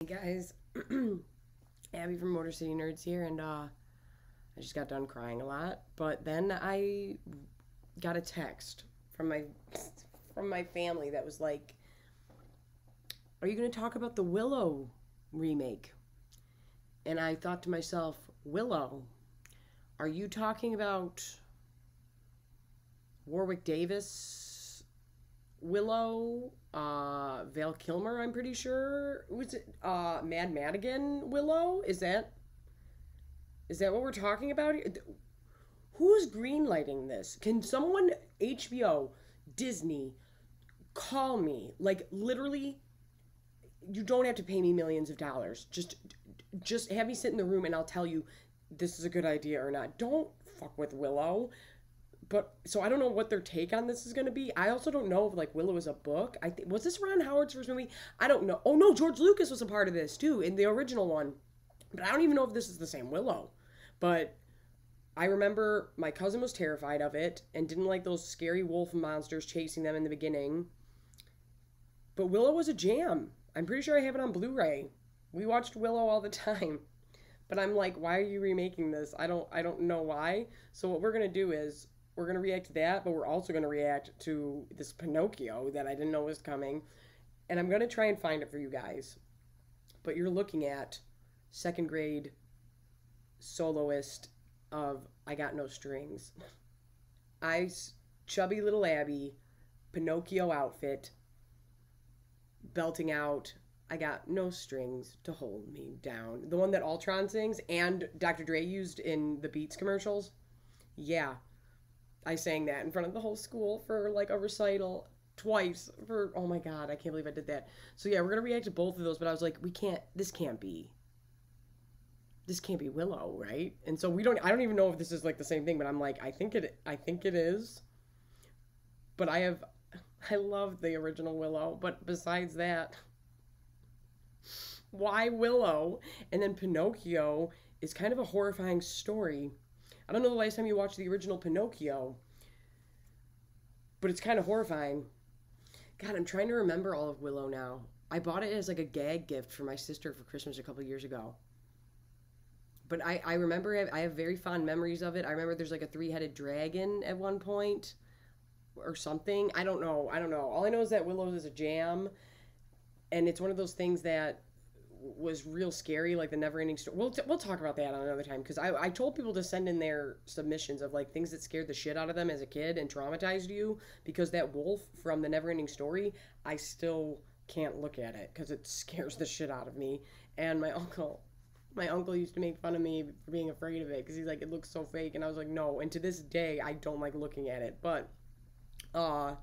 Hey guys, Abby from Motor City Nerds here, and uh, I just got done crying a lot. But then I got a text from my from my family that was like, "Are you going to talk about the Willow remake?" And I thought to myself, "Willow, are you talking about Warwick Davis?" Willow, uh, Val Kilmer, I'm pretty sure. Was it uh, Madmartigan Willow? Is that is that what we're talking about? Who's greenlighting this? Can someone HBO, Disney, call me? Like literally, you don't have to pay me millions of dollars. Just just have me sit in the room and I'll tell you this is a good idea or not. Don't fuck with Willow but so I don't know what their take on this is going to be. I also don't know if like Willow is a book. I think was this Ron Howard's first movie? I don't know. Oh no, George Lucas was a part of this too in the original one. But I don't even know if this is the same Willow. But I remember my cousin was terrified of it and didn't like those scary wolf monsters chasing them in the beginning. But Willow was a jam. I'm pretty sure I have it on Blu-ray. We watched Willow all the time. But I'm like, why are you remaking this? I don't I don't know why. So what we're going to do is we're going to react to that, but we're also going to react to this Pinocchio that I didn't know was coming. And I'm going to try and find it for you guys. But you're looking at second grade soloist of I Got No Strings. I, chubby little Abby, Pinocchio outfit, belting out I got no strings to hold me down. The one that Ultron sings and Dr. Dre used in the Beats commercials. Yeah, I sang that in front of the whole school for like a recital twice for oh my god, I can't believe I did that. So yeah, we're gonna react to both of those, but I was like, we can't this can't be this can't be Willow, right? And so we don't I don't even know if this is like the same thing, but I'm like, I think it I think it is. But I have I love the original Willow, but besides that why Willow? And then Pinocchio is kind of a horrifying story I don't know the last time you watched the original Pinocchio, but it's kind of horrifying. God, I'm trying to remember all of Willow now. I bought it as like a gag gift for my sister for Christmas a couple years ago. But I, I remember I have very fond memories of it. I remember there's like a three headed dragon at one point or something. I don't know. I don't know. All I know is that Willow's is a jam. And it's one of those things that was real scary, like the never ending story. We'll, t- we'll talk about that on another time because I, I told people to send in their submissions of like things that scared the shit out of them as a kid and traumatized you because that wolf from the never ending story, I still can't look at it because it scares the shit out of me. And my uncle, my uncle used to make fun of me for being afraid of it because he's like, it looks so fake. And I was like, no. And to this day, I don't like looking at it. But, uh,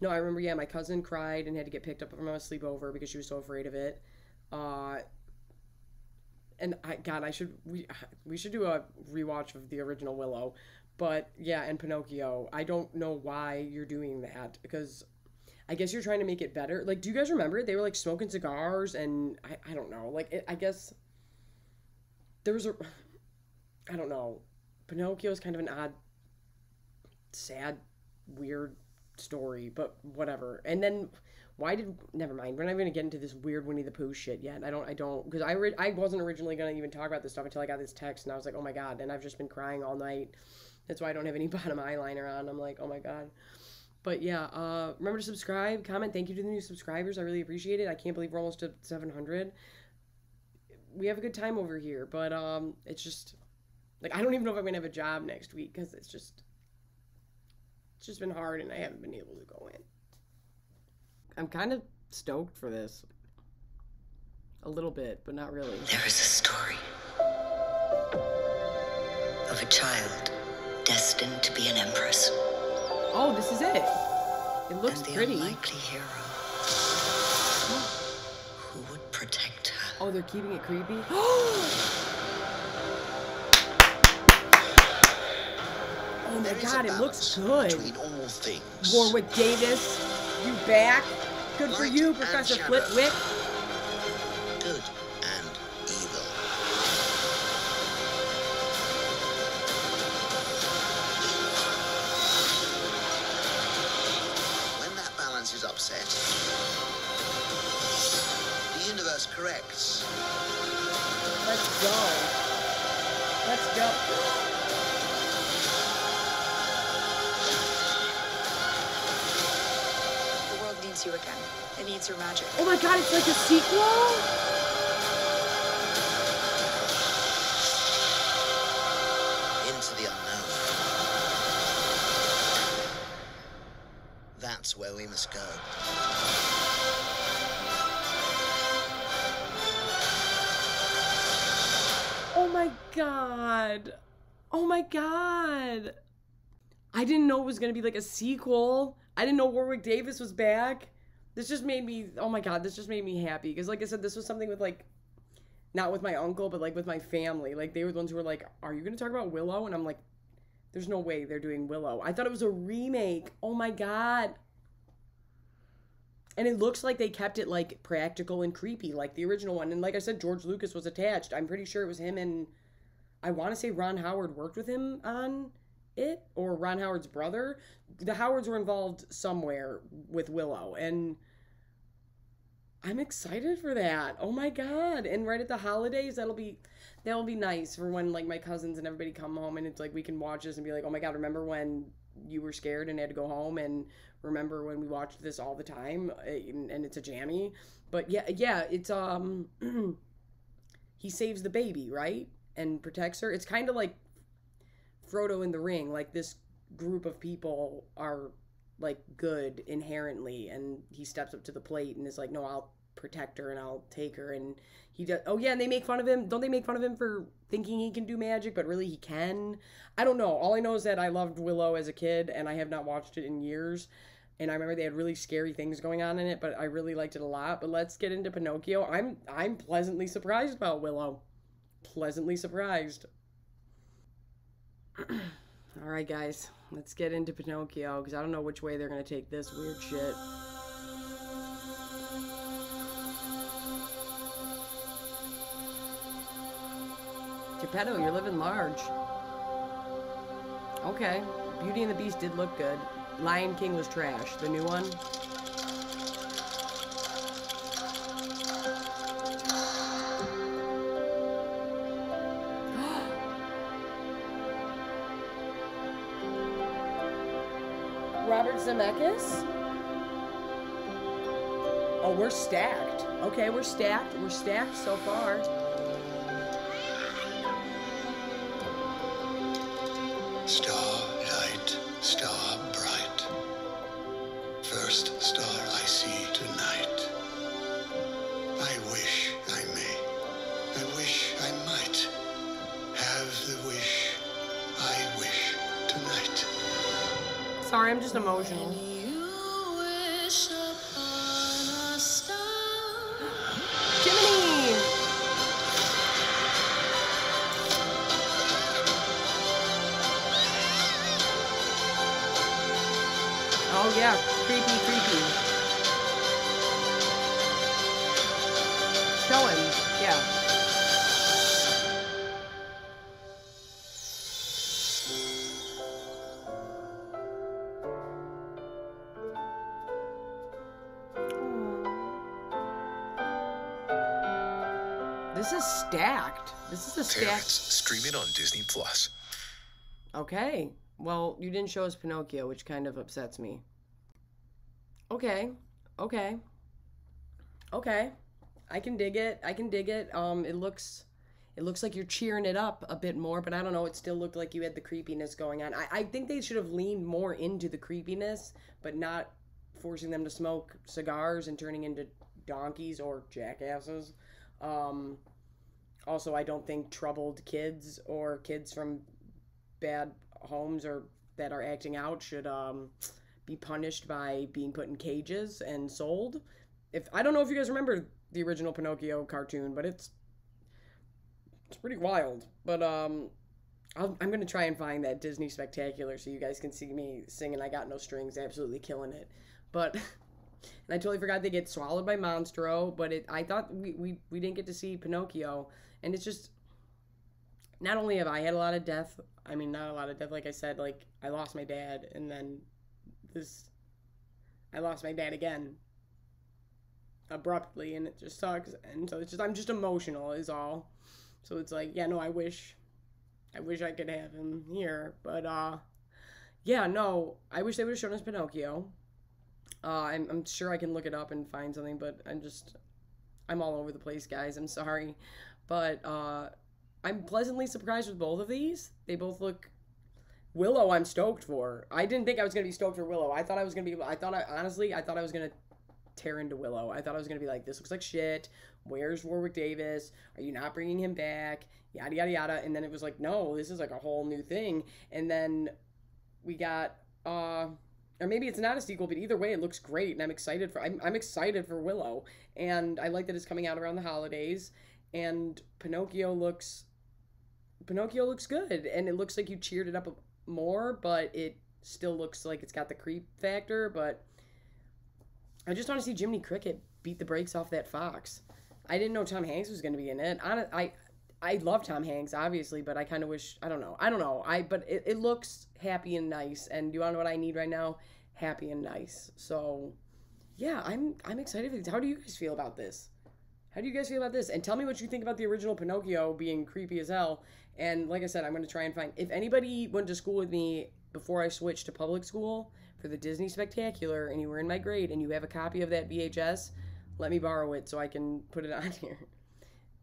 no, I remember, yeah, my cousin cried and had to get picked up from a sleepover because she was so afraid of it. Uh, and I God, I should we we should do a rewatch of the original Willow, but yeah, and Pinocchio. I don't know why you're doing that because I guess you're trying to make it better. Like, do you guys remember They were like smoking cigars and I I don't know. Like, it, I guess there was a I don't know. Pinocchio is kind of an odd, sad, weird story, but whatever. And then why did never mind. We're not even gonna get into this weird winnie the pooh shit yet. I don't i don't because i re- i wasn't originally gonna even talk about this stuff until i got this text and i was like oh my god and i've just been crying all night. That's why i don't have any bottom eyeliner on. I'm like oh my god. But yeah uh remember to subscribe comment thank you to the new subscribers. I really appreciate it. I can't believe we're almost at 700 we have a good time over here but um it's just like i don't even know if i'm gonna have a job next week because it's just it's just been hard and i haven't been able to go in I'm kind of stoked for this. A little bit, but not really. There is a story of a child destined to be an empress. Oh, this is it. It looks and the pretty. unlikely hero who would protect her. Oh, they're keeping it creepy. Oh my god, it looks good. Warwick Davis, you back? Good for you, Professor Flitwick. You again. It needs your magic. Oh my god, it's like a sequel? Into the unknown. That's where we must go. Oh my god. Oh my god. I didn't know it was gonna be like a sequel. I didn't know Warwick Davis was back. This just made me oh my god, this just made me happy. Because like I said, this was something with like not with my uncle, but like with my family. Like they were the ones who were like, Are you gonna talk about Willow? And I'm like, There's no way they're doing Willow. I thought it was a remake. Oh my god. And it looks like they kept it like practical and creepy, like the original one. And like I said, George Lucas was attached. I'm pretty sure it was him and I want to say Ron Howard worked with him on it, or Ron Howard's brother. The Howards were involved somewhere with Willow, and I'm excited for that. Oh my god! And right at the holidays, that'll be that'll be nice for when like my cousins and everybody come home, and it's like we can watch this and be like, oh my god, remember when you were scared and had to go home and remember when we watched this all the time and, it's a jammy but yeah yeah it's um he saves the baby right and protects her it's kind of like frodo in the ring like this group of people are like good inherently and he steps up to the plate and is like no i'll protect her and i'll take her and he does oh yeah and they make fun of him. Don't they make fun of him for thinking he can do magic but really he can? I don't know. All i know is that i loved willow as a kid and i have not watched it in years and i remember they had really scary things going on in it but i really liked it a lot. But let's get into pinocchio. I'm i'm pleasantly surprised about willow. Pleasantly surprised all right guys let's get into pinocchio because i don't know which way they're going to take this weird shit Geppetto, you're living large. Okay. Beauty and the Beast did look good. Lion King was trash. The new one. Robert Zemeckis? Oh, we're stacked. Okay, we're stacked. We're stacked so far. Starlight, star bright. First star I see tonight. I wish Sorry, I'm just emotional. Oh yeah, creepy, creepy. Show him, yeah. A streaming on Disney Plus. Okay. Well, you didn't show us Pinocchio, which kind of upsets me. Okay. Okay. Okay. I can dig it. I can dig it. Um it looks it looks like you're cheering it up a bit more, but I don't know, it still looked like you had the creepiness going on. I, I think they should have leaned more into the creepiness, but not forcing them to smoke cigars and turning into donkeys or jackasses. Um also I don't think troubled kids or kids from bad homes or that are acting out should um, be punished by being put in cages and sold. If I don't know if you guys remember the original Pinocchio cartoon, but it's it's pretty wild. But um, I'll, I'm gonna try and find that Disney Spectacular so you guys can see me singing "I Got No Strings," absolutely killing it. But and I totally forgot they get swallowed by Monstro. But it I thought we we, we didn't get to see Pinocchio, and it's just not only have I had a lot of death, I mean, not a lot of death, like I said, like, I lost my dad, and then this, I lost my dad again. abruptly and it just sucks. And so it's just i'm just emotional is all. So it's like yeah no i wish i wish i could have him here but uh yeah no i wish they would have shown us pinocchio. Uh I'm, I'm sure i can look it up and find something but i'm just i'm all over the place guys. I'm sorry but uh i'm pleasantly surprised with both of these they both look willow i'm stoked for i didn't think i was to be stoked for willow i thought i was to be i thought i honestly i thought i was to tear into Willow. I thought I was gonna be like, this looks like shit. Where's Warwick Davis? Are you not bringing him back? Yada yada yada. And then it was like, no, this is like a whole new thing. And then we got, uh, or maybe it's not a sequel, but either way, it looks great, and I'm excited for. I'm, I'm excited for Willow, and I like that it's coming out around the holidays. And Pinocchio looks, Pinocchio looks good, and it looks like you cheered it up more, but it still looks like it's got the creep factor, but I just want to see Jiminy Cricket beat the brakes off that fox. I didn't know Tom Hanks was going to be in it. I, I, I love Tom Hanks, obviously, but I kind of wish I don't know. I don't know. I but it, it looks happy and nice. And you want know what I need right now? Happy and nice. So, yeah, I'm I'm excited for this. How do you guys feel about this? How do you guys feel about this? And tell me what you think about the original Pinocchio being creepy as hell. And like I said, I'm going to try and find if anybody went to school with me before I switched to public school for the Disney Spectacular and you were in my grade and you have a copy of that VHS, let me borrow it so I can put it on here.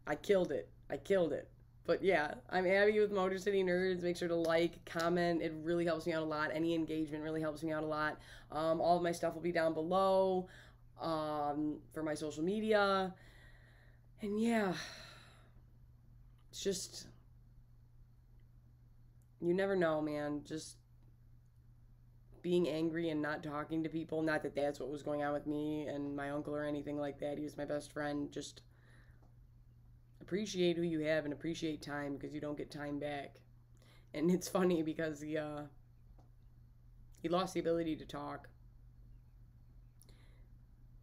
I killed it. I killed it. But yeah, I'm Abby with Motor City Nerds. Make sure to like, comment. It really helps me out a lot. Any engagement really helps me out a lot. Um, all of my stuff will be down below um, for my social media. And yeah, it's just, you never know, man. Just being angry and not talking to people. Not that that's what was going on with me and my uncle or anything like that. He was my best friend. Just appreciate who you have and appreciate time because you don't get time back. And it's funny because he uh he lost the ability to talk.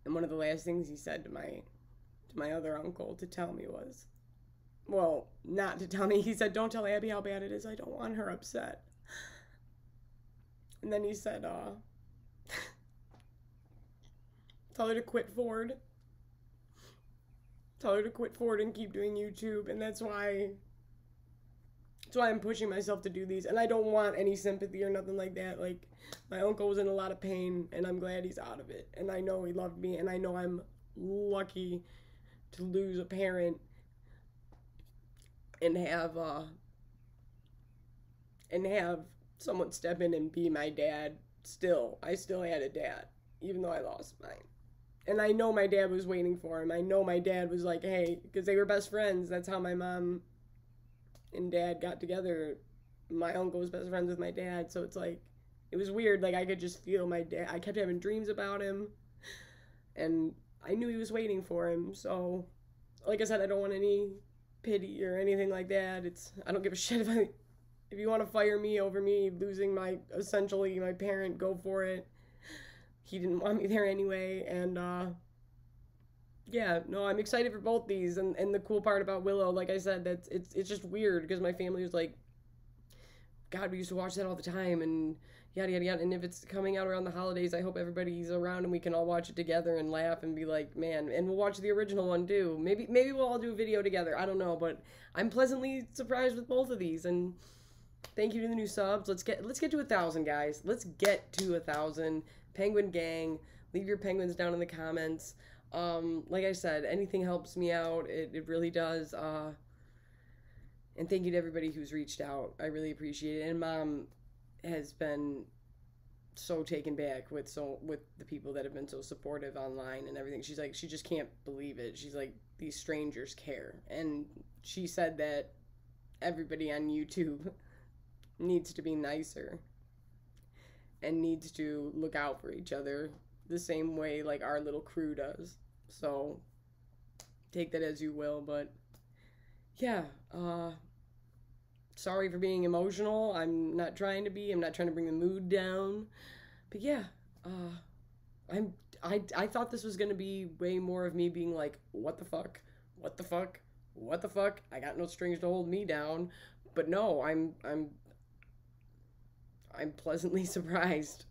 And one of the last things he said to my to my other uncle to tell me was well, not to tell me. He said, "Don't tell Abby how bad it is. I don't want her upset." And then he said, uh, tell her to quit Ford. Tell her to quit Ford and keep doing YouTube. And that's why, that's why I'm pushing myself to do these. And I don't want any sympathy or nothing like that. Like, my uncle was in a lot of pain, and I'm glad he's out of it. And I know he loved me, and I know I'm lucky to lose a parent and have, uh, and have someone step in and be my dad still. I still had a dad, even though I lost mine. And I know my dad was waiting for him. I know my dad was like, hey, because they were best friends. That's how my mom and dad got together. My uncle was best friends with my dad. So it's like, it was weird. Like, I could just feel my dad. I kept having dreams about him. And I knew he was waiting for him. So, like I said, I don't want any pity or anything like that. It's, I don't give a shit if I if you want to fire me over me losing my essentially my parent, go for it. He didn't want me there anyway, and uh yeah, no, I'm excited for both these and and the cool part about Willow, like I said, that's it's it's just weird because my family was like God, we used to watch that all the time and yada yada yada. And if it's coming out around the holidays, I hope everybody's around and we can all watch it together and laugh and be like, man. And we'll watch the original one too. Maybe maybe we'll all do a video together. I don't know, but I'm pleasantly surprised with both of these and Thank you to the new subs. Let's get let's get to a thousand, guys. Let's get to a thousand. Penguin gang, leave your penguins down in the comments. Um, like I said, anything helps me out. It, it really does. Uh, and thank you to everybody who's reached out. I really appreciate it. And mom has been so taken back with so with the people that have been so supportive online and everything. She's like she just can't believe it. She's like these strangers care. And she said that everybody on YouTube needs to be nicer and needs to look out for each other the same way like our little crew does. So take that as you will, but yeah, uh sorry for being emotional. I'm not trying to be. I'm not trying to bring the mood down. But yeah, uh I'm I I thought this was to be way more of me being like, "What the fuck? What the fuck? What the fuck? I got no strings to hold me down." But no, I'm I'm I'm pleasantly surprised.